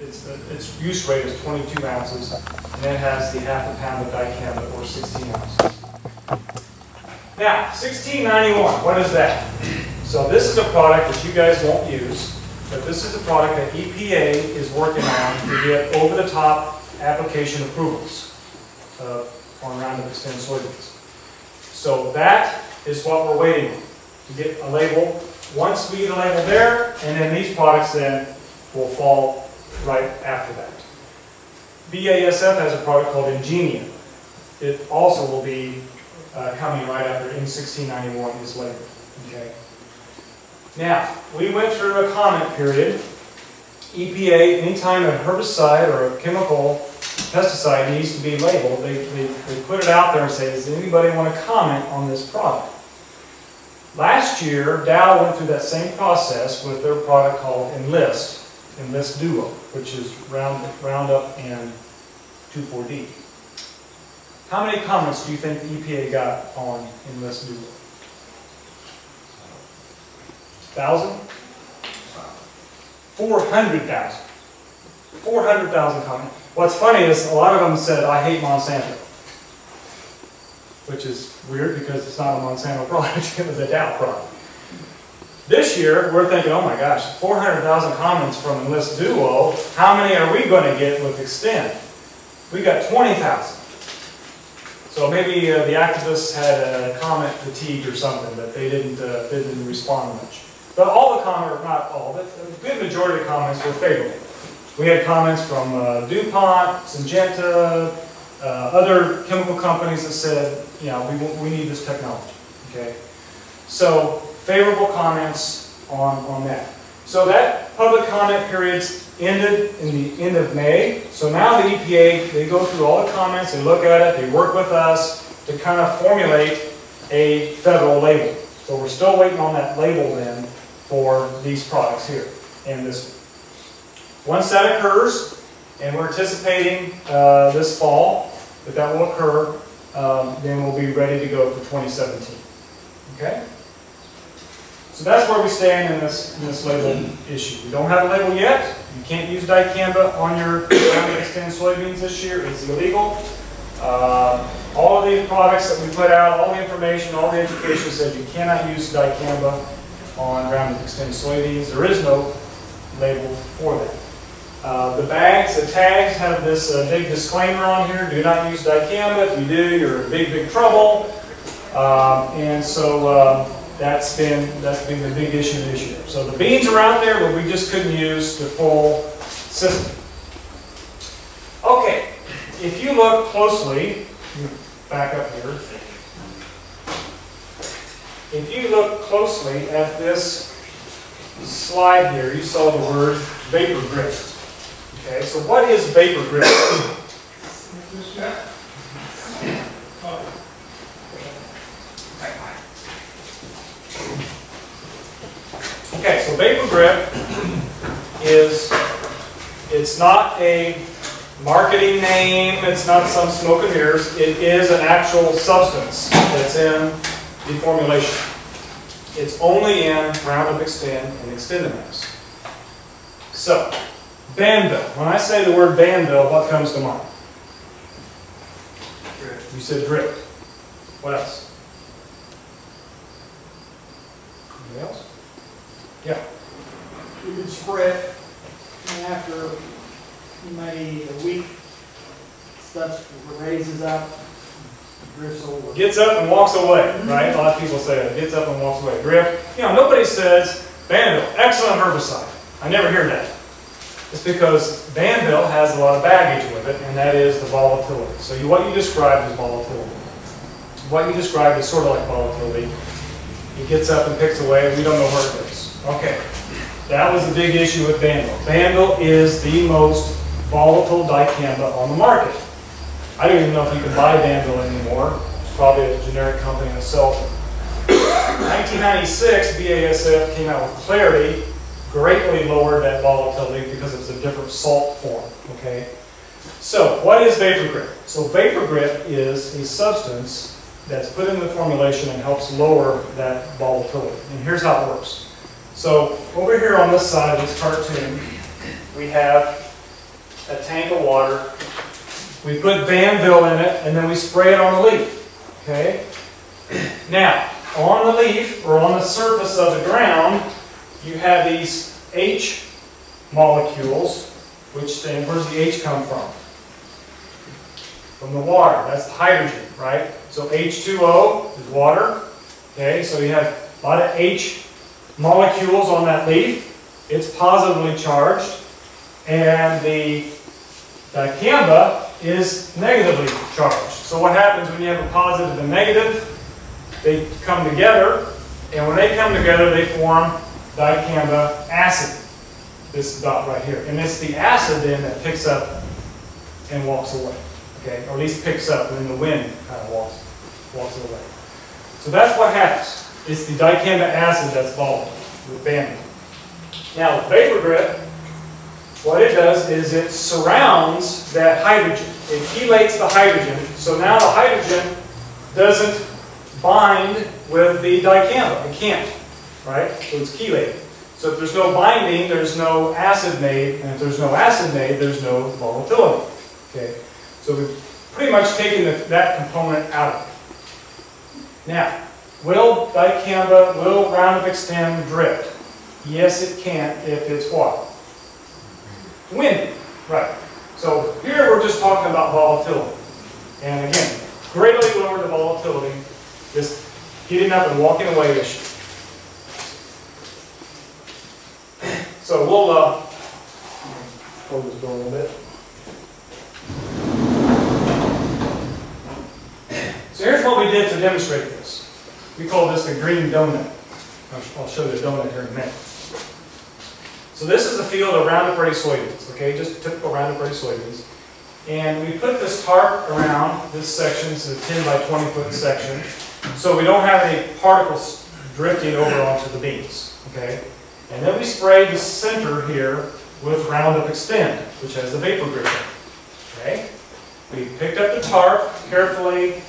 it's, the- its use rate is 22 ounces, and it has the half a pound of dicamba, or 16 ounces. Now, 1691, what is that? So this is a product that you guys won't use, but this is a product that EPA is working on to get over-the-top application approvals uh, on Roundup Extended soybeans. So that is what we're waiting on, to get a label. Once we get a label there, and then these products then will fall right after that. BASF has a product called Engenia. It also will be uh, coming right after M1691 is labeled, okay? Now, we went through a comment period. EPA, anytime a herbicide or a chemical pesticide needs to be labeled, they, they, they put it out there and say, does anybody want to comment on this product? Last year, Dow went through that same process with their product called Enlist, Enlist Duo, which is Round, Roundup and 2,4-D. How many comments do you think the EPA got on Enlist Duo? Thousand? Four hundred thousand. Four hundred thousand comments. What's funny is a lot of them said, I hate Monsanto. Which is weird because it's not a Monsanto product, it was a Dow product. This year, we're thinking, oh my gosh, 400,000 comments from Enlist Duo. How many are we going to get with Xtend? We got 20,000. So maybe uh, the activists had a comment fatigue or something, that they didn't, uh, they didn't respond much. But all the comments, not all, but a good majority of comments were favorable. We had comments from uh, DuPont, Syngenta, uh, other chemical companies that said, you know, we, we need this technology, okay? So favorable comments on, on that. So that public comment period's ended in the end of May. So now the EPA, they go through all the comments, they look at it, they work with us to kind of formulate a federal label. So we're still waiting on that label then for these products here and this. Once that occurs, and we're anticipating uh, this fall that that will occur, um, then we'll be ready to go for 2017. Okay? So that's where we stand in this, in this label issue. We don't have a label yet. You can't use dicamba on your Roundup Xtend soybeans this year. It's illegal. Uh, all of these products that we put out, all the information, all the education says you cannot use dicamba on Roundup Xtend soybeans. There is no label for that. Uh, the bags, the tags have this uh, big disclaimer on here, do not use dicamba. If you do, you're in big, big trouble. Um, and so uh, that's been that's been the big issue this year. So the beans are out there, but we just couldn't use the full system. Okay, if you look closely, back up here. If you look closely at this slide here, you saw the word vapor grip. Okay, so what is vapor grip? Okay, so vapor grip is, it's not a marketing name, it's not some smoke and mirrors, it is an actual substance that's in the formulation. It's only in Roundup Xtend and XtendiMax. So, Banvel. When I say the word Banvel, what comes to mind? Drift. You said drip. What else? Anything else? Yeah. You can spread, and after maybe a week, stuff raises up, drifts over. Gets up and walks away, mm-hmm. right? A lot of people say that. Gets up and walks away. Drift. You know, nobody says, Banvel, excellent herbicide. I never hear that. It's because Banvel has a lot of baggage with it, and that is the volatility. So you, what you described is volatility. What you described is sort of like volatility. He gets up and picks away, we don't know where it goes. Okay, that was the big issue with Banvel. Banvel is the most volatile dicamba on the market. I don't even know if you can buy Banvel anymore. It's probably a generic company that sells it. 1996, BASF came out with Clarity, greatly lowered that volatility because it's a different salt form, okay? So, what is vapor grip? So, vapor grip is a substance that's put in the formulation and helps lower that volatility. And here's how it works. So, over here on this side of this cartoon, we have a tank of water. We put Banvel in it, and then we spray it on the leaf, okay? Now, on the leaf, or on the surface of the ground, you have these H molecules, which then, where's the H come from? From the water, that's the hydrogen, right? So H2O is water, okay? So you have a lot of H molecules on that leaf. It's positively charged. And the dicamba is negatively charged. So what happens when you have a positive and negative? They come together, and when they come together, they form dicamba acid. This dot right here. And it's the acid then that picks up and walks away. Okay? Or at least picks up, then the wind kind of walks, walks away. So that's what happens. It's the dicamba acid that's volatile with Banvel. Now, with vapor grip, what it does is it surrounds that hydrogen. It chelates the hydrogen, so now the hydrogen doesn't bind with the dicamba. It can't, right? So it's chelated. So if there's no binding, there's no acid made, and if there's no acid made, there's no volatility. Okay? So we've pretty much taken the, that component out of it. Now, will dicamba, will Roundup Xtend drift? Yes, it can if it's what? Windy, right. So here we're just talking about volatility. And again, greatly lower the volatility, this getting up and walking away issue. So we'll, uh, close this door a little bit. So here's what we did to demonstrate this. We call this the green donut. I'll- show the donut here in a minute. So this is a field of Roundup Ready soybeans, okay, just typical Roundup Ready soybeans. And we put this tarp around this section, it's a 10 by 20 foot section, so we don't have any particles drifting over onto the beans, okay? And then we spray the center here with Roundup Xtend, which has the vapor grip in it, okay? We picked up the tarp carefully,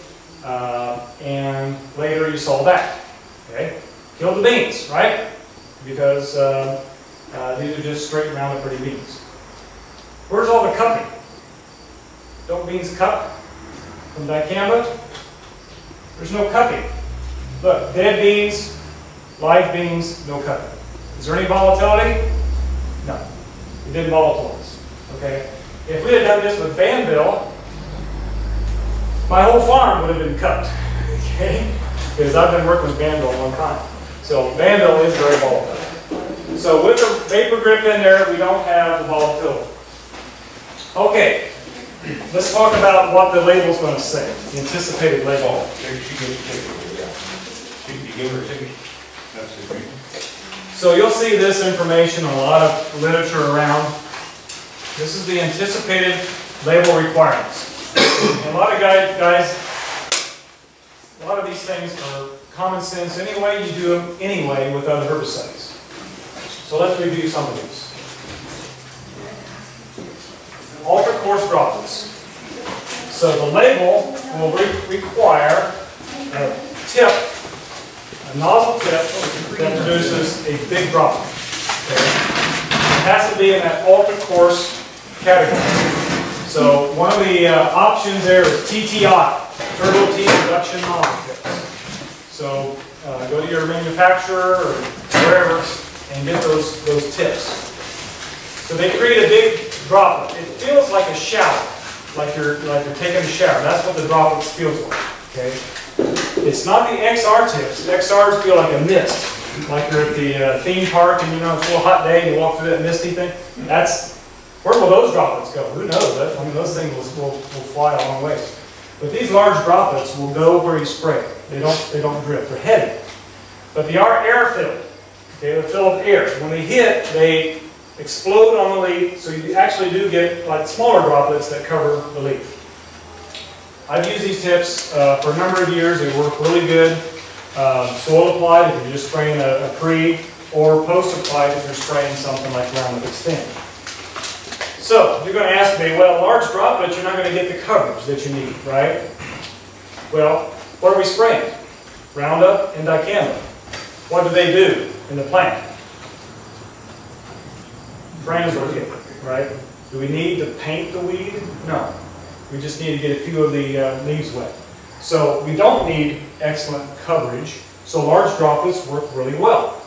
uh, and later you saw that, okay? Killed the beans, right? Because uh, uh, these are just straight Roundup Ready beans. Where's all the cupping? Don't beans cup from dicamba? There's no cupping. Look, dead beans, live beans, no cupping. Is there any volatility? No. It didn't volatilize. Okay? If we had done this with Banvel, my whole farm would have been cut, Okay? Because I've been working with Banvel a long time. So Banvel is very volatile. So with the vapor grip in there, we don't have the volatility. Okay, let's talk about what the label's going to say, the anticipated label. Oh, she gives a ticket, yeah. She, you give ticket? That's. So you'll see this information in a lot of literature around. This is the anticipated label requirements. A lot of guys, guys, a lot of these things are common sense anyway, you do them anyway with other herbicides. So let's review some of these. Ultra coarse droplets. So the label will re- require a tip, a nozzle tip that produces a big droplet. Okay? It has to be in that ultra coarse category. So one of the uh, options there is TTI, Turbo T Nozzle Tips. So uh, go to your manufacturer or wherever and get those, those tips. So they create a big droplet. It feels like a shower, like you're, like you're taking a shower. That's what the droplets feels like, okay? It's not the XR tips. XRs feel like a mist, like you're at the uh, theme park and you know it's a little hot day and you walk through that misty thing. That's, where will those droplets go? Who knows? I mean, those things will, will, will fly a long ways. But these large droplets will go where you spray. They don't, they don't drift. They're heavy. But they are air filled. Okay, they're filled with air. When they hit, they explode on the leaf, so you actually do get like smaller droplets that cover the leaf. I've used these tips uh, for a number of years. They work really good. Um, soil applied if you're just spraying a, a pre, or post applied if you're spraying something like Roundup Xtend. So you're going to ask me, well, large droplets, you're not going to get the coverage that you need, right? Well, what are we spraying? Roundup and dicamba. What do they do in the plant? Translocated, right? Do we need to paint the weed? No. We just need to get a few of the uh, leaves wet. So we don't need excellent coverage, so large droplets work really well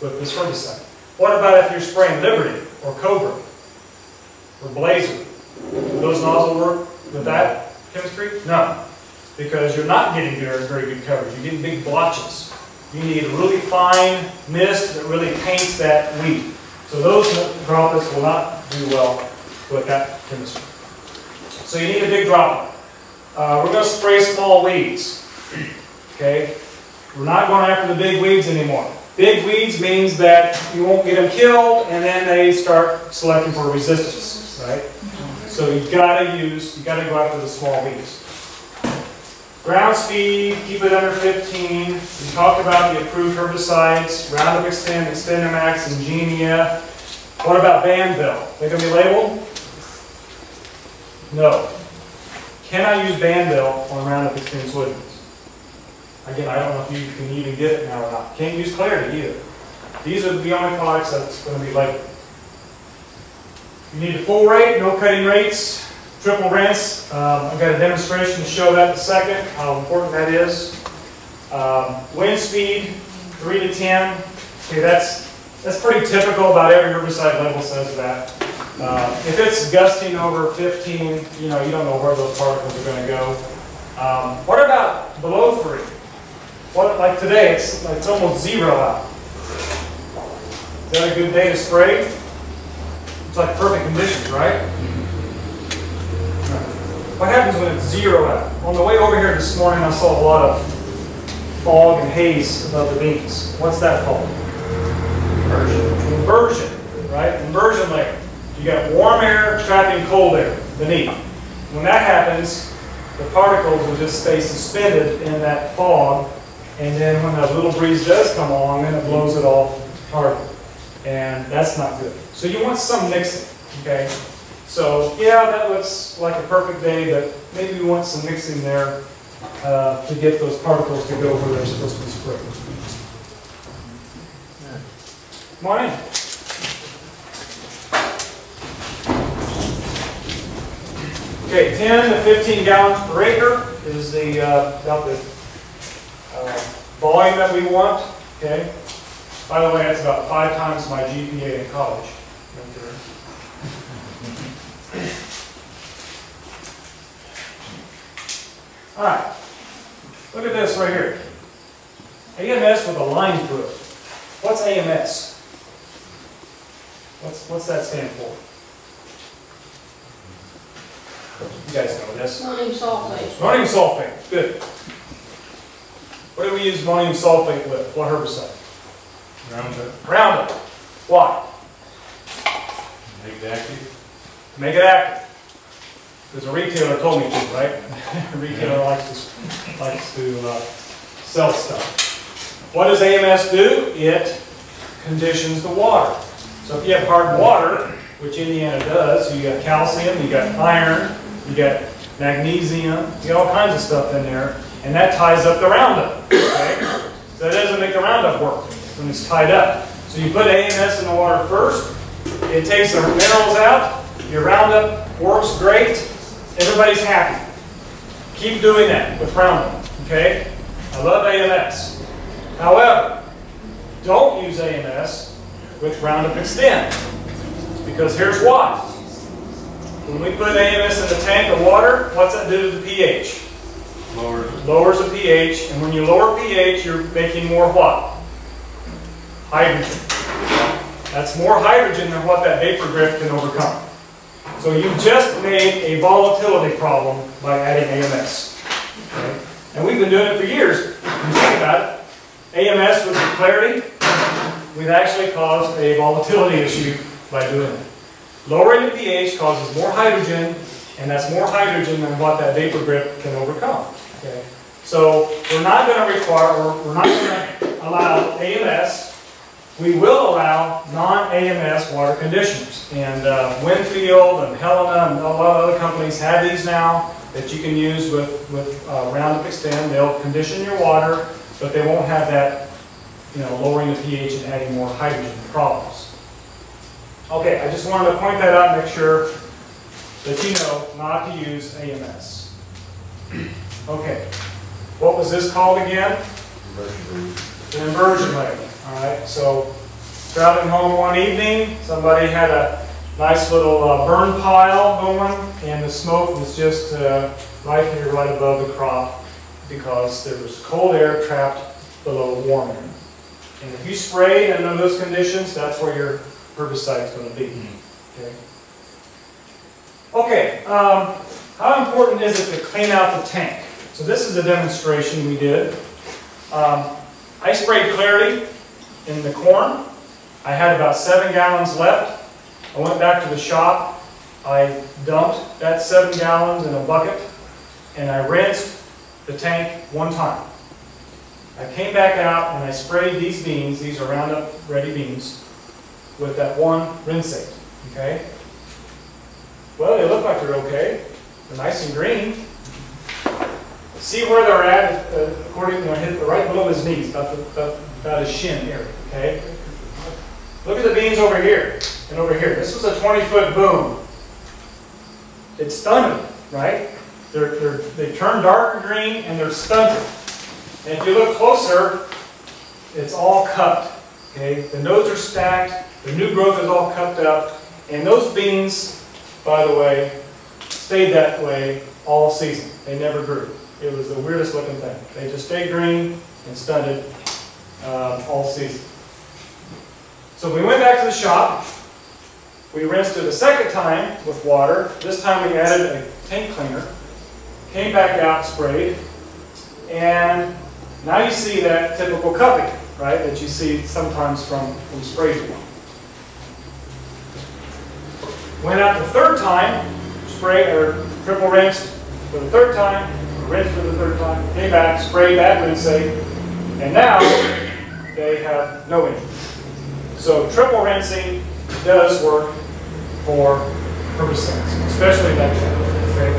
with this herbicide. What about if you're spraying Liberty or Cobra or Blazer? Do those nozzles work with that chemistry? No, because you're not getting very, very good coverage. You're getting big blotches. You need a really fine mist that really paints that weed. So those droplets will not do well with that chemistry. So you need a big droplet. Uh, we're going to spray small weeds. Okay? We're not going after the big weeds anymore. Big weeds means that you won't get them killed and then they start selecting for resistance, right? So you gotta use, you gotta go after the small weeds. Ground speed, keep it under 15. We talked about the approved herbicides, Roundup Xtend, XtendiMax, and Genia. What about Banvel? They gonna be labeled? No. Can I use Banvel on Roundup Xtend soybeans? Again, I don't know if you can even get it now or not. Can't use Clarity either. These are the only products that's gonna be labeled. You need a full rate, no cutting rates, triple rinse. Um, I've got a demonstration to show that in a second, how important that is. Um, wind speed, three to 10. Okay, that's, that's pretty typical, about every herbicide label says that. Uh, if it's gusting over 15, you know, you don't know where those particles are gonna go. Um, what about below three? What, like today, it's, it's almost zero out. Is that a good day to spray? It's like perfect conditions, right? What happens when it's zero out? On the way over here this morning, I saw a lot of fog and haze above the beans. What's that called? Inversion. Inversion, right? Inversion layer. You got warm air trapping cold air beneath. When that happens, the particles will just stay suspended in that fog, and then when a little breeze does come along, then it blows it off particle. And that's not good. So you want some mixing, okay? So yeah, that looks like a perfect day, but maybe we want some mixing there uh, to get those particles to go where they're supposed to be sprayed. Come on in. Okay, 10 to 15 gallons per acre is the, uh, about the uh, volume that we want, okay? By the way, that's about five times my GPA in college. right there. All right, look at this right here. AMS with a line through it. What's AMS? What's, what's that stand for? You guys know this. Sodium sulfate. Ammonium sulfate, good. What do we use ammonium sulfate with? What herbicide? Roundup, Roundup. Why? make it active. Make it active. Because a retailer told me to, right? A retailer likes to, likes to uh, sell stuff. What does AMS do? It conditions the water. So if you have hard water, which Indiana does, so you got calcium, you got iron, you got magnesium, you got all kinds of stuff in there, and that ties up the Roundup, okay? So that doesn't make the Roundup work when it's tied up. So you put AMS in the water first, it takes the minerals out, your Roundup works great, everybody's happy. Keep doing that with Roundup, okay? I love AMS. However, don't use AMS with Roundup Xtend, because here's why. When we put AMS in the tank of water, what's that do to the pH? Lower, Lowers the pH, and when you lower pH, you're making more what? Hydrogen. That's more hydrogen than what that vapor grip can overcome. So you've just made a volatility problem by adding AMS. Okay? And we've been doing it for years. You think about it, AMS with clarity, we've actually caused a volatility issue by doing it. Lowering the pH causes more hydrogen, and that's more hydrogen than what that vapor grip can overcome. Okay? So we're not going to require, or we're not going to allow AMS. We will allow non-AMS water conditioners. And uh, Winfield and Helena and a lot of other companies have these now that you can use with, with uh, Roundup Xtend. They'll condition your water, but they won't have that, you know, lowering the pH and adding more hydrogen problems. Okay, I just wanted to point that out and make sure that you know not to use AMS. Okay, what was this called again? Inversion. An inversion lake, all right? So driving home one evening, somebody had a nice little uh, burn pile going, and the smoke was just uh, right here, right above the crop, because there was cold air trapped below warm air. And if you sprayed under those conditions, that's where your herbicide is going to be. Okay. Okay. Um, how important is it to clean out the tank? So this is a demonstration we did. Um, I sprayed Clarity in the corn. I had about seven gallons left. I went back to the shop. I dumped that seven gallons in a bucket, and I rinsed the tank one time. I came back out and I sprayed these beans, these are Roundup Ready beans, with that one rinsate, okay? Well, they look like they're okay. They're nice and green. See where they're at, uh, according, you know, hit right below his knees, about, the, about, about his shin area, okay? Look at the beans over here and over here. This was a 20-foot boom. It's stunted, right? They're, they're, they turn darker green and they're stunted. And if you look closer, it's all cupped. Okay, the nodes are stacked, the new growth is all cupped up, and those beans, by the way, stayed that way all season. They never grew. It was the weirdest looking thing. They just stayed green and stunted um, all season. So we went back to the shop. We rinsed it a second time with water. This time we added a tank cleaner. Came back out, sprayed, and now you see that typical cupping, right, that you see sometimes from, from spray. Went out the third time, spray or triple rinsed for the third time, rinsed for the third time, came back, sprayed that rinsate, and now they have no injury. So triple rinsing does work for herbicides, especially dicamba. Okay?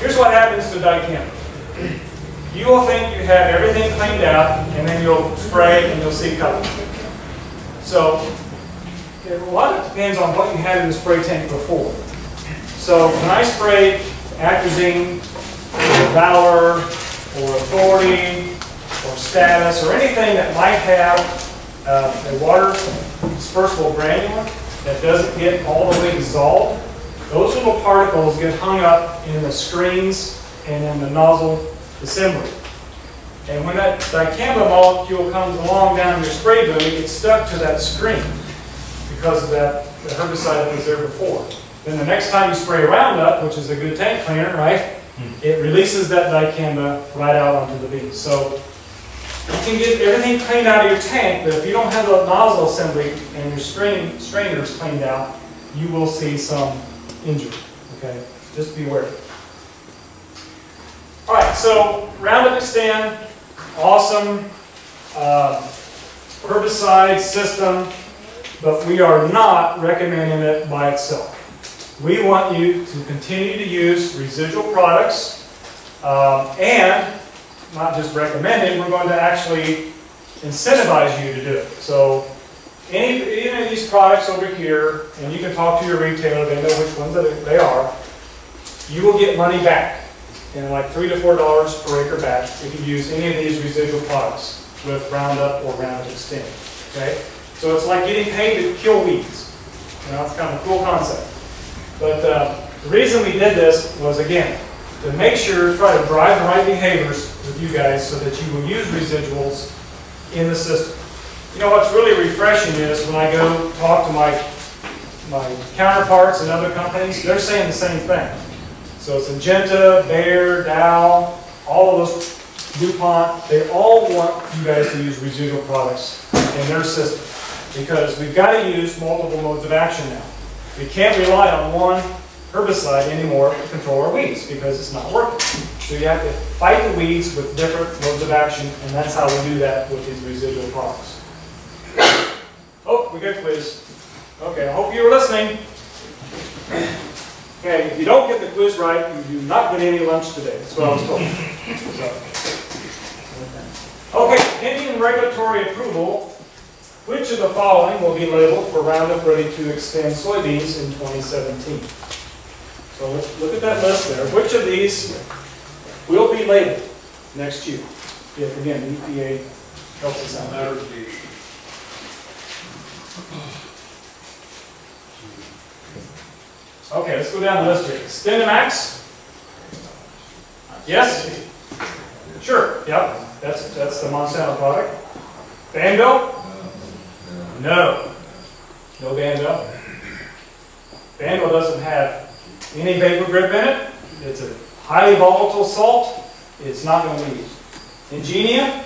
Here's what happens to dicamba. You will think you have everything cleaned out, and then you'll spray and you'll see color. So, a lot of it depends on what you had in the spray tank before. So, when I sprayed atrazine, or Valor, or Authority, or Status, or anything that might have uh, a water dispersible granule that doesn't get all the way dissolved, those little particles get hung up in the screens and in the nozzle assembly. And when that dicamba molecule comes along down your spray boom, it gets stuck to that screen because of that the herbicide that was there before. Then the next time you spray Roundup, which is a good tank cleaner, right, it releases that dicamba right out onto the beans. So you can get everything cleaned out of your tank, but if you don't have the nozzle assembly and your strain, strainers cleaned out, you will see some injury, okay? Just be aware. All right, so Roundup Xtend, awesome uh, herbicide system, but we are not recommending it by itself. We want you to continue to use residual products um, and not just recommend it, we're going to actually incentivize you to do it. So any, any of these products over here, and you can talk to your retailer, they know which ones they are, you will get money back in like three to four dollars per acre back if you use any of these residual products with Roundup or Roundup Xtend. Okay? So it's like getting paid to kill weeds. You know, it's kind of a cool concept. But uh, the reason we did this was, again, to make sure, try to drive the right behaviors with you guys so that you will use residuals in the system. You know what's really refreshing is when I go talk to my, my counterparts in other companies, they're saying the same thing. So Syngenta, Bayer, Dow, all of those, DuPont, they all want you guys to use residual products in their system because we've got to use multiple modes of action now. We can't rely on one herbicide anymore to control our weeds because it's not working. So you have to fight the weeds with different modes of action, and that's how we do that with these residual products. Oh, we got quiz. Okay, I hope you were listening. Okay, if you don't get the quiz right, you do not get any lunch today. That's what I was told. So. Okay, pending regulatory approval which of the following will be labeled for Roundup Ready to Xtend soybeans in 2017? So let's look at that list there. Which of these will be labeled next year? If again, the EPA helps us out. That would be, Okay, let's go down the list here. XtendiMax? Yes? Sure, yep, that's, that's the Monsanto product. Banvel? No. No Banvel. Banvel doesn't have any vapor grip in it. It's a highly volatile salt. It's not going to be used. Engenia?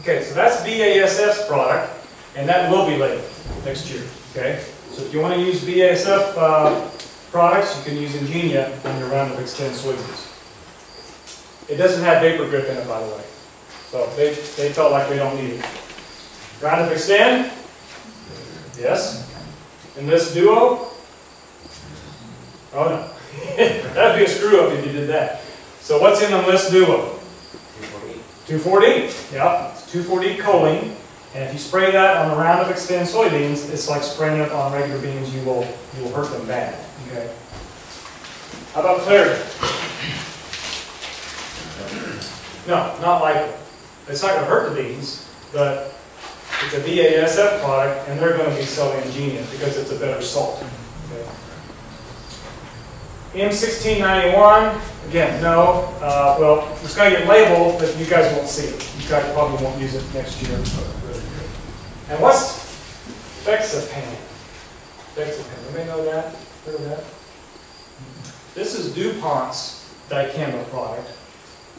Okay, so that's BASF's product, and that will be labeled next year, okay? So if you want to use BASF uh, products, you can use Engenia on your Roundup Xtend soybeans. It doesn't have vapor grip in it, by the way. So they, they felt like we don't need it. Roundup Xtend? Yes. Enlist Duo? Oh no. That'd be a screw up if you did that. So what's in the list Duo? 2,4-D. Yeah, it's 2,4-D choline. And if you spray that on a Roundup Xtend soybeans, it's like spraying it on regular beans. You will you will hurt them bad. Okay. How about Clarity? No, not likely. It's not going to hurt the beans, but it's a BASF product, and they're going to be selling Engenia because it's a better salt. Okay. M1691, again, no. Uh, well, it's going to get labeled, but you guys won't see it. You guys probably won't use it next year. And what's Fexapan? Fexapan, anybody know that? Heard of that? This is DuPont's dicamba product.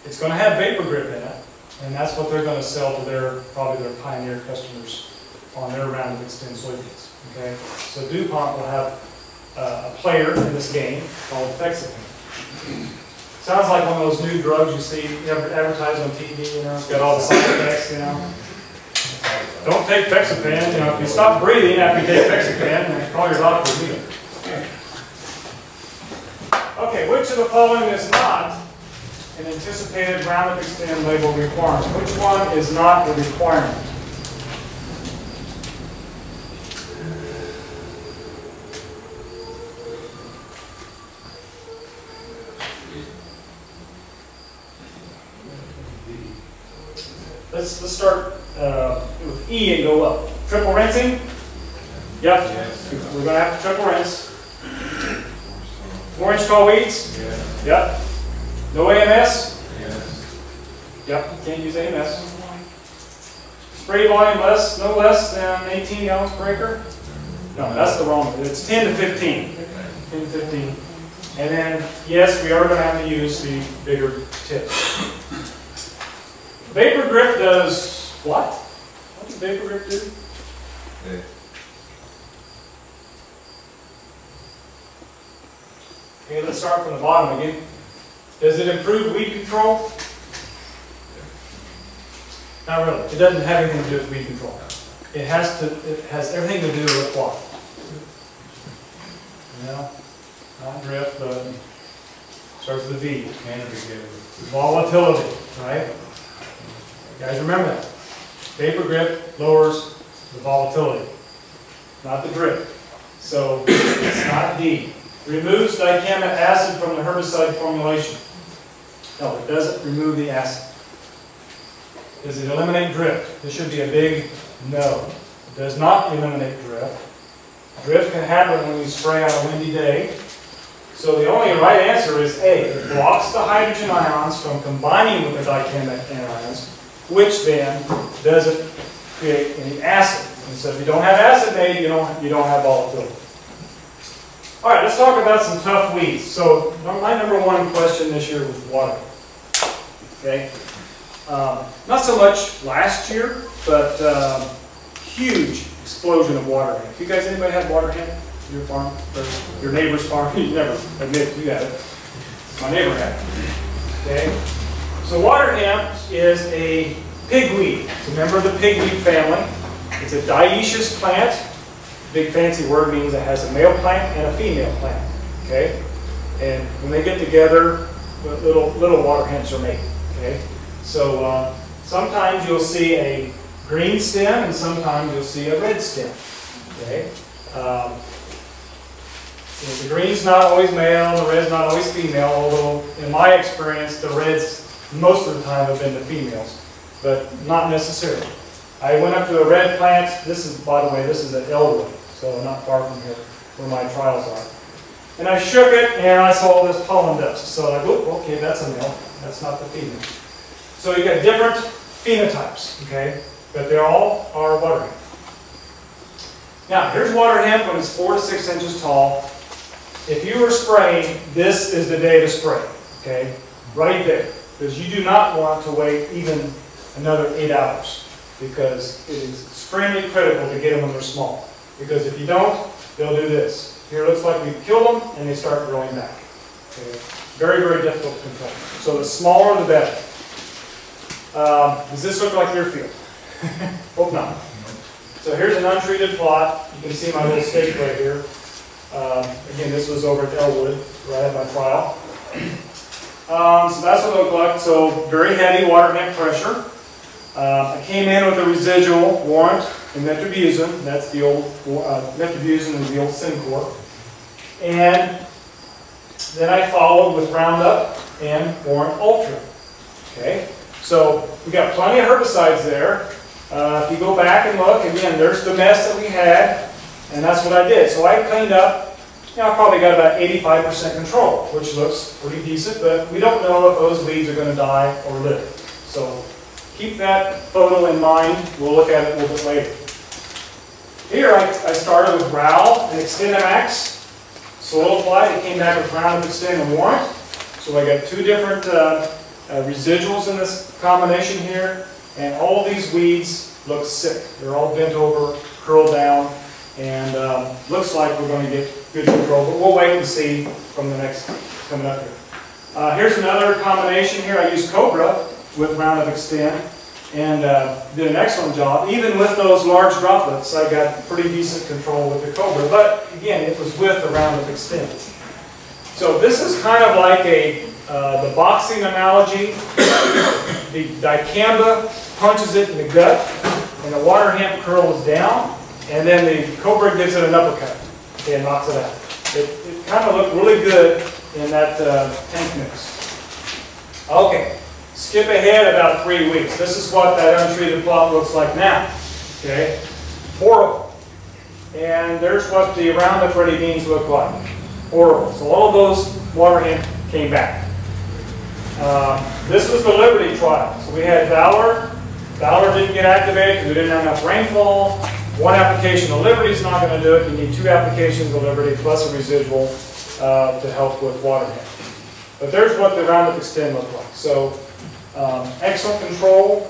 It's going to have vapor grip in it, and that's what they're going to sell to their, probably their pioneer customers on their Roundup Xtend soybeans. Okay, so DuPont will have uh, a player in this game called Fexapan. Sounds like one of those new drugs you see advertised on TV. You know, it's got all the side effects. You know, don't take Fexapan. You know, if you stop breathing after you take Fexapan, then call your doctor immediately. Okay, which of the following is not an anticipated Roundup Xtend label requirement? Which one is not a requirement? Let's, let's start uh, with E and go up. Triple rinsing? Yep, we're gonna have to triple rinse. Four inch tall weeds? Yep. No AMS? Yep, can't use AMS. Spray volume less, no less than 18 gallons per acre? No, that's the wrong, one. it's 10 to 15. 10 to 15. And then, yes, we are gonna have to use the bigger tips. Vapor grip does what? Does vapor grip do? Okay, let's start from the bottom again. Does it improve weed control? Not really. It doesn't have anything to do with weed control. It has to, it has everything to do with what? You know, not drift, but starts with a V. Volatility, right? You guys remember that. Vapor grip lowers the volatility, not the drip. So it's not D. Removes dicamba acid from the herbicide formulation. No, it doesn't remove the acid. Does it eliminate drift? This should be a big no. It does not eliminate drift. Drift can happen when you spray on a windy day. So the only right answer is A. It blocks the hydrogen ions from combining with the dicamba anions, which then doesn't create any acid. And so if you don't have acid made, you don't, you don't have volatility. All right, let's talk about some tough weeds. So my number one question this year was water. Okay? Um, not so much last year, but um, huge explosion of water hemp. You guys, anybody have water hemp your farm? Your neighbor's farm? You never admit you had it. My neighbor had it. Okay? So water hemp is a pigweed. It's a member of the pigweed family. It's a dioecious plant. Big fancy word means it has a male plant and a female plant. Okay? And when they get together, little little water hemps are made. Okay? So uh, sometimes you'll see a green stem, and sometimes you'll see a red stem. Okay? Um, the green's not always male, the red's not always female, although in my experience, the reds most of the time have been the females, but not necessarily. I went up to a red plant, this is, by the way, this is at Elwood, so not far from here, where my trials are. And I shook it, and I saw this pollen dust, so I, whoop, okay, that's a male, that's not the female. So you get different phenotypes, okay, but they all are water hemp. Now, here's water hemp when it's four to six inches tall. If you were spraying, this is the day to spray, okay? Right there. Because you do not want to wait even another eight hours because it is extremely critical to get them when they're small. Because if you don't, they'll do this. Here it looks like we've killed them and they start growing back. Okay? Very, very difficult to control. So the smaller the better. Um, does this look like your field? Hope not. So here's an untreated plot. You can see my little stake right here. Um, Again, this was over at Elwood, where I had my trial. Um, So that's what it looked like. So very heavy water hemp pressure. Uh, I came in with a residual warrant and metribuzin. That's the old, uh, metribuzin is the old Sencor. And then I followed with Roundup and Warrant Ultra. Okay? So we got plenty of herbicides there. Uh, if you go back and look, again, there's the mess that we had, and that's what I did. So I cleaned up, you know, I probably got about 85% control, which looks pretty decent, but we don't know if those weeds are going to die or live. So keep that photo in mind. We'll look at it a little bit later. Here I, I started with RAL and XtendiMax. Soil applied, it came back with Roundup Xtend and Warrant. So I got two different uh, uh, residuals in this combination here, and all these weeds look sick. They're all bent over, curled down, and um, looks like we're going to get good control, but we'll wait and see from the next, coming up here. Uh, Here's another combination here. I used Cobra with Roundup Xtend, and uh, did an excellent job. Even with those large droplets, I got pretty decent control with the Cobra, but again, it was with the Roundup Xtend. So this is kind of like a, uh, the boxing analogy. The dicamba punches it in the gut, and the water hemp curls down, and then the cobra gives it an uppercut and knocks it out. It, it kind of looked really good in that uh, tank mix. Okay, skip ahead about three weeks. This is what that untreated plot looks like now. Okay, horrible. And there's what the Roundup Ready beans look like. Horrible. So all those water came back. Uh, This was the Liberty trial. So we had Valor. Valor didn't get activated because we didn't have enough rainfall. One application of Liberty is not going to do it. You need two applications of Liberty plus a residual uh, to help with water hemp. But there's what the Roundup Xtend looked like. So um, excellent control.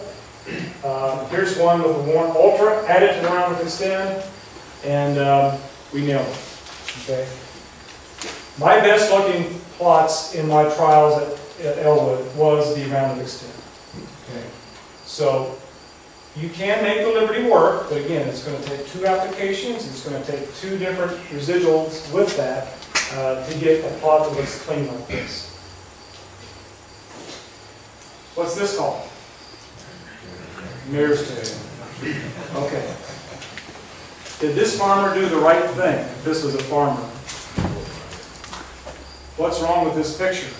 Um, Here's one with the Warrant Ultra added to the Roundup Xtend, and um, we nailed it. Okay. My best looking plots in my trials at, at Elwood was the Roundup Xtend. Okay. So you can make the Liberty work, but again, it's going to take two applications. It's going to take two different residuals with that uh, to get a plot that looks clean like this. What's this called? Mare's tail. Okay. Did this farmer do the right thing? This was a farmer. What's wrong with this picture?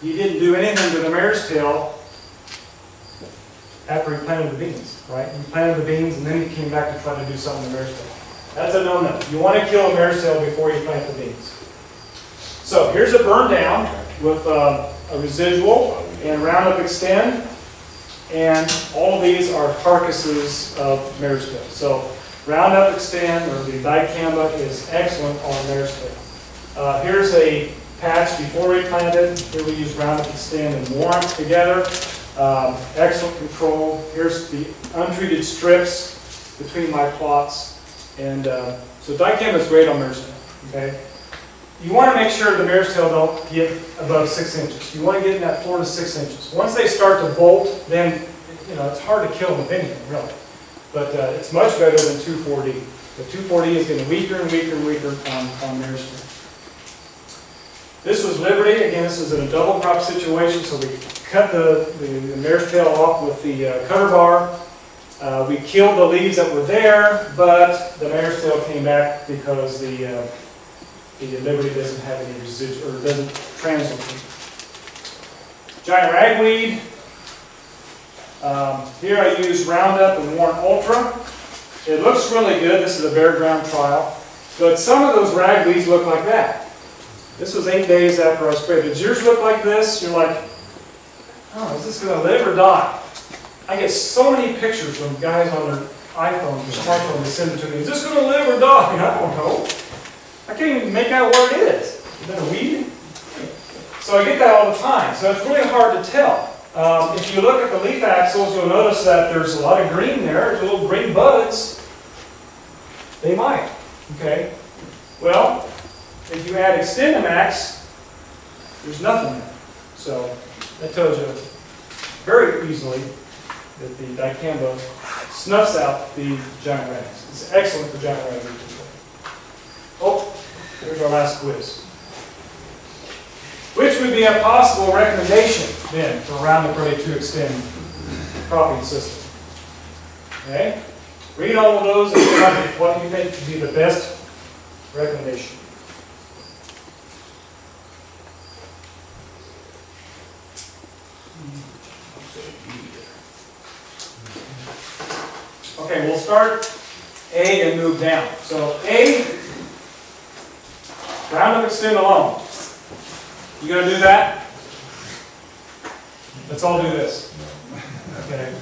He didn't do anything to the mare's tail after he planted the beans, right? He planted the beans and then he came back to try to do something to tail. That's a no-no. You want to kill a tail before you plant the beans. So here's a burn down with uh, a residual and Roundup Xtend. And all these are carcasses of tail. So Roundup Xtend or the dicamba is excellent on tail. Uh, here's a patch before we planted. Here we use Roundup Xtend and Warrant together. Um, excellent control. Here's the untreated strips between my plots. And uh, so dicam is great on mare's. Okay. You want to make sure the mare's tail don't get above six inches. You want to get in that four to six inches. Once they start to bolt, then you know it's hard to kill them with anything really. But uh, it's much better than 2,4-D. The 2,4-D is getting weaker and weaker and weaker on, on mare's tail. This was Liberty. Again, this is in a double crop situation, so we cut the, the the mare's tail off with the uh, cutter bar. Uh, we killed the leaves that were there, but the mare's tail came back because the, uh, the Liberty doesn't have any residual, or doesn't translocate. Giant ragweed. Um, here I use Roundup and Warrant Ultra. It looks really good. This is a bare ground trial. But some of those ragweeds look like that. This was eight days after I sprayed. Does yours look like this? You're like, oh, is this going to live or die? I get so many pictures from guys on their iPhone, their smartphone, they send it to me. Is this going to live or die? I don't know. I can't even make out what it is. Is that a weed? So I get that all the time. So it's really hard to tell. Um, if you look at the leaf axils, you'll notice that there's a lot of green there. There's little green buds. They might. Okay. Well, if you add XtendiMax, there's nothing there. So that tells you very easily that the dicamba snuffs out the giant rags. It's excellent for giant rag. Oh, there's our last quiz. Which would be a possible recommendation then for Roundup Ready 2 Xtend cropping system? Okay? Read all of those and what you think would be the best recommendation. Okay, we'll start A and move down. So A, Roundup Xtend alone. You gonna do that? Let's all do this. Okay.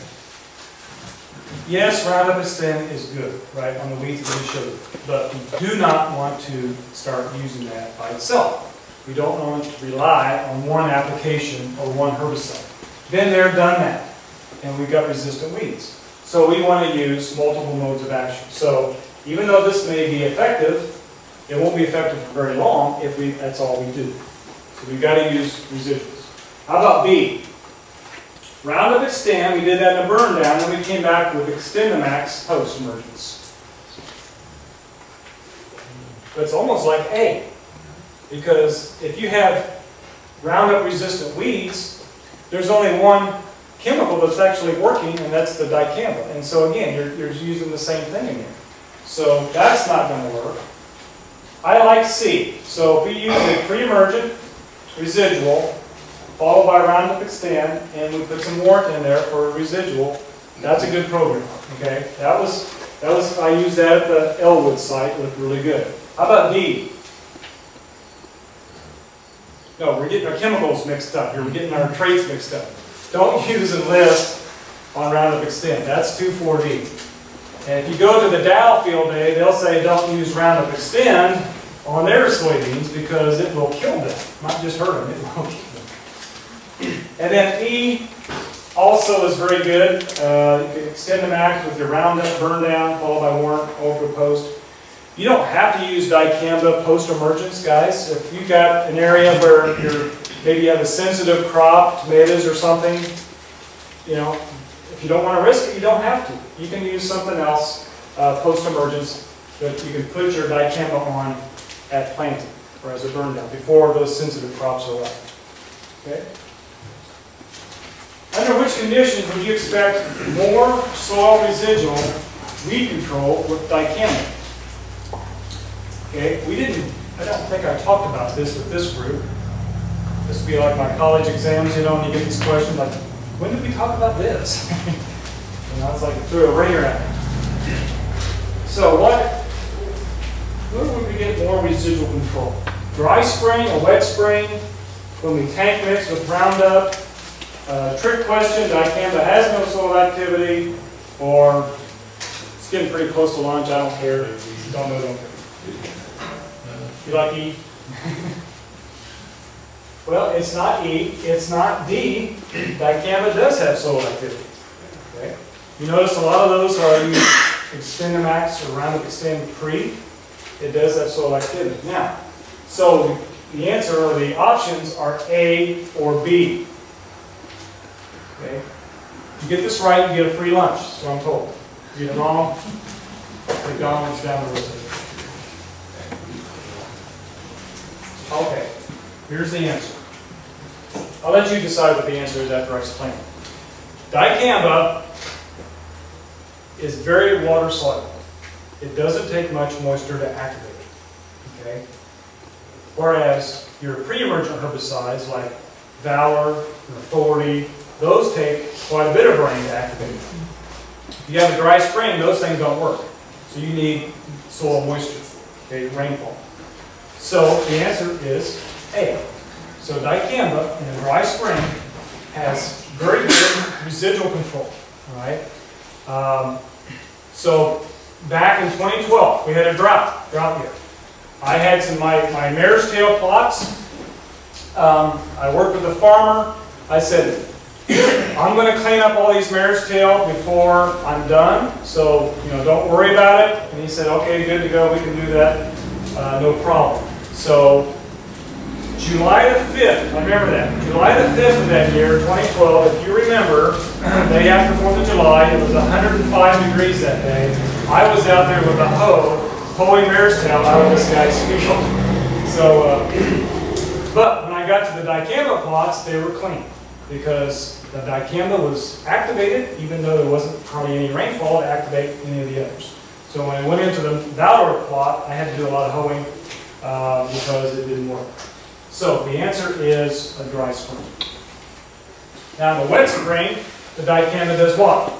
Yes, Roundup Xtend is good, right, on the weeds that we showed, but we do not want to start using that by itself. We don't want to rely on one application or one herbicide. Been there, done that, and we've got resistant weeds. So we want to use multiple modes of action. So even though this may be effective, it won't be effective for very long if we, that's all we do. So we've got to use residuals. How about B? Roundup Xtend, we did that in a burn down, then we came back with XtendiMax post emergence. But it's almost like A. Because if you have Roundup resistant weeds, there's only one chemical that's actually working, and that's the dicamba. And so again, you're, you're using the same thing again. So that's not going to work. I like C. So if we use a pre-emergent residual, followed by Roundup Xtend, and we put some warrant in there for a residual, that's a good program, okay? That was, that was, I used that at the Elwood site, it looked really good. How about D? No, we're getting our chemicals mixed up here, we're getting our traits mixed up. Don't use Enlist on Roundup Xtend, that's 2,4-D. And if you go to the Dow field day, they'll say don't use Roundup Xtend on their soybeans because it will kill them, not just hurt them, it will kill them. And then E also is very good. Uh, you can XtendiMax with your Roundup burn down, followed by Warrant Ultra post. You don't have to use dicamba post emergence, guys. If you've got an area where you're maybe you have a sensitive crop, tomatoes or something, you know, if you don't want to risk it, you don't have to. You can use something else uh, post emergence that you can put your dicamba on at planting or as a burn down before those sensitive crops are up. Okay? Under which conditions would you expect more soil residual weed control with dicamba? Okay, we didn't, I don't think I talked about this with this group. This would be like my college exams, you know, and you get these questions like, when did we talk about this? and I was like threw a ringer at me. So what, where would we get more residual control? Dry spraying or wet spraying? When we tank mix with Roundup? Uh, trick question, dicamba has no soil activity, or it's getting pretty close to lunch, I don't care. Don't know, don't care. You like E? well, it's not E, it's not D. Dicamba does have soil activity. Okay? You notice a lot of those are XtendiMax or Roundup Xtend Pre. It does have soil activity. Now, so the answer or the options are A or B. Okay? If you get this right, you get a free lunch, what I'm told. If you get it wrong, McDonald's down the road. Okay, here's the answer. I'll let you decide what the answer is after I explain it. Dicamba is very water soluble. It doesn't take much moisture to activate it, okay? Whereas your pre-emergent herbicides like Valor and Authority, those take quite a bit of rain to activate. If you have a dry spring, those things don't work. So you need soil moisture, okay, rainfall. So the answer is A. So dicamba in a dry spring has very good residual control, all right? Um, so back in 2012, we had a drought, drought year. I had some, my, my mare's tail plots. Um, I worked with a farmer. I said, I'm going to clean up all these mare's tail before I'm done, so, you know, don't worry about it. And he said, okay, good to go, we can do that, uh, no problem. So, July the 5th, I remember that, July the 5th of that year, 2012, if you remember, day after 4th of July, it was 105 degrees that day. I was out there with a hoe, pulling mare's tail out of this guy's field. So, uh, but when I got to the dicamba plots, they were clean because the dicamba was activated, even though there wasn't hardly any rainfall to activate any of the others. So when I went into the Valor plot, I had to do a lot of hoeing uh, because it didn't work. So the answer is a dry spring. Now in the wet spring, the dicamba does what?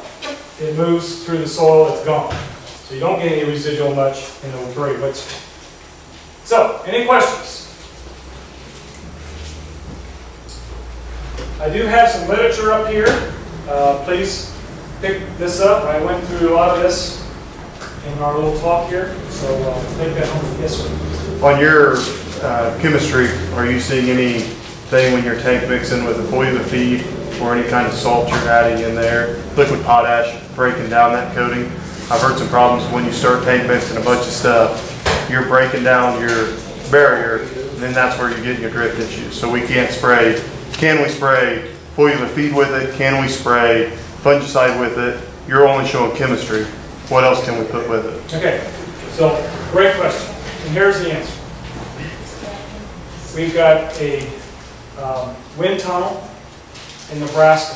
It moves through the soil, it's gone. So you don't get any residual much in the very wet spring. So, any questions? I do have some literature up here. Uh, please pick this up. I went through a lot of this in our little talk here, so uh, take that home. Yes, sir. On your uh, chemistry, are you seeing anything when you're tank mixing with the foliar feed or any kind of salt you're adding in there? Liquid potash breaking down that coating. I've heard some problems when you start tank mixing a bunch of stuff. You're breaking down your barrier, and then that's where you're getting your drift issues. So we can't spray. Can we spray foliar feed with it? Can we spray fungicide with it? You're only showing chemistry. What else can we put with it? Okay, so great question. And here's the answer. We've got a um, wind tunnel in Nebraska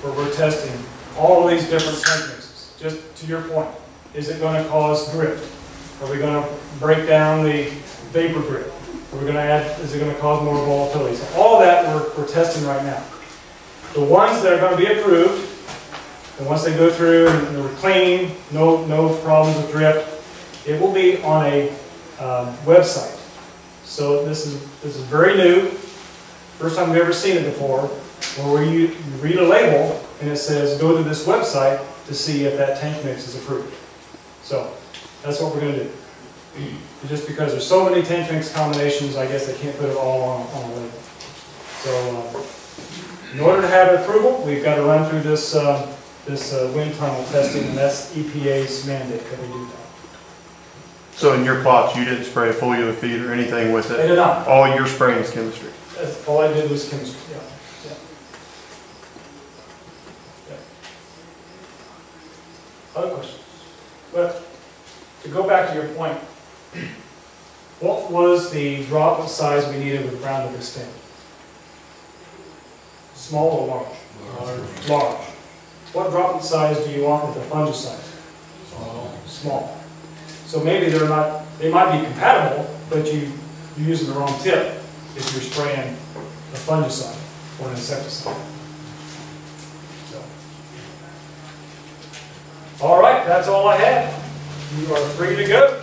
where we're testing all of these different mixes. Just to your point, is it going to cause drift? Are we going to break down the vapor drift? Are we going to add, is it going to cause more volatility? So all that we're, we're testing right now. The ones that are going to be approved, and once they go through and they're clean, no, no problems with drift, it will be on a um, website. So this is, this is very new, first time we've ever seen it before, where you, you read a label and it says, go to this website to see if that tank mix is approved. So that's what we're going to do. Just because there's so many tank mix combinations, I guess they can't put it all on, on label. So uh, in order to have approval, we've got to run through this, uh, this uh, wind tunnel testing, and that's EPA's mandate that we do that. So in your plots, you didn't spray foliar feed or anything with They it? did not. All you're spraying is chemistry? That's, all I did was chemistry, yeah. yeah. Yeah. Other questions? But to go back to your point, what was the droplet size we needed with Roundup Xtend? Small or large? Large. Large. What droplet size do you want with the fungicide? Small. Small. So maybe they're not, they might be compatible, but you, you're using the wrong tip if you're spraying a fungicide or an insecticide. So. All right, that's all I have. You are free to go.